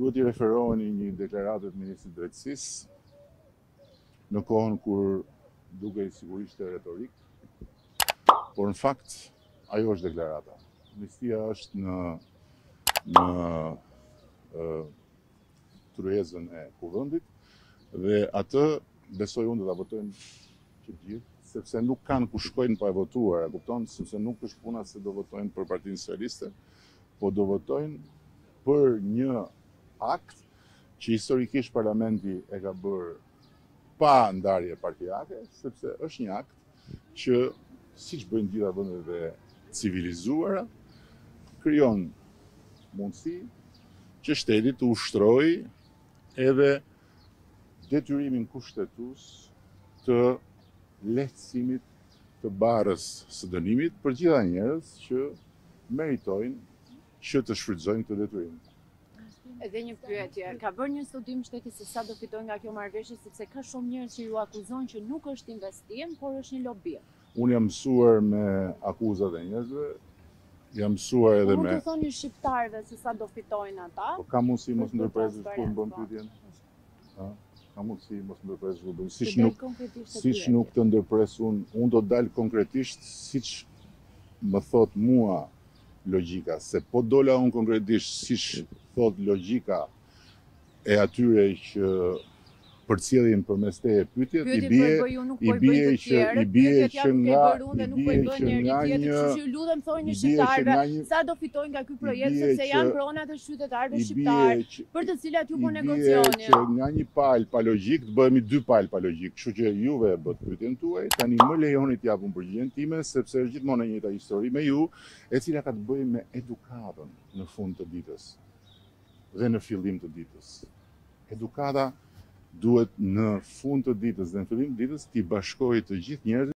duhet t'i referoheni një deklarate të Ministrit të Drejtësisë, në kohën kur dukej sigurisht retorikë, por në fakt, ajo është deklarata. Amnistia është në, në tryezën e Kuvendit dhe atë besoj unë do ta votojnë të gjithë sepse nuk kanë ku shkojnë pa e votuar, e kupton, sepse nuk është puna se do votojnë për Partinë Socialiste, po do votojnë për një akt që historikisht parlamenti e ka bërë pa ndarje partiake, sepse është një akt që, siç bëjnë gjitha vendet e civilizuara, krijon mundësi që shteti të ushtrojë edhe detyrimin kushtetues të lehtësimit të barrës së dënimit për gjithë ata njerëz që meritojnë që të shfrytëzojnë këtë detyrim. Edhe një pyetje, ka bërë një studim shteti se sa do fitojnë nga kjo marrëveshje sepse ka shumë njerëz që ju akuzojnë që nuk është investim, por është një lobi. Unë jam mësuar me akuzat e njerëzve, jam mësuar edhe me... Mund t'u thoni shqiptarëve se sa do fitojnë ata? Po ka mundësi mos më ndërpresësh kur më bën pyetjen? Ëh, ka mundësi mos më ndërpresësh kur bën, siç nuk siç nuk të ndërpres unë, unë do të dal konkretisht siç më thotë mua logjika, se po dola unë konkretisht siç thotë logjika e atyre që përcjellin përmes teje pyetjet i bie i bie që i bie që nga i bie që nga një kështu që ju lutem thoni shqiptarëve sa do fitojnë nga ky projekt sepse janë pronat e qytetarëve shqiptarë Për të cilat ju po negocioni? I bie që nga një palë pa logjikë të bëhemi dy palë pa logjikë, kështu që juve e bëtë pyetjen tuaj, tani më lejoni të jap unë përgjigjen time, sepse është gjithmonë e njëjta histori me ju, e cila ka të bëjë me edukatën në fund të ditës dhe në fillim të ditës. Edukata duhet në fund të ditës dhe në fillim të ditës t'i bashkojë të gjithë njerëzit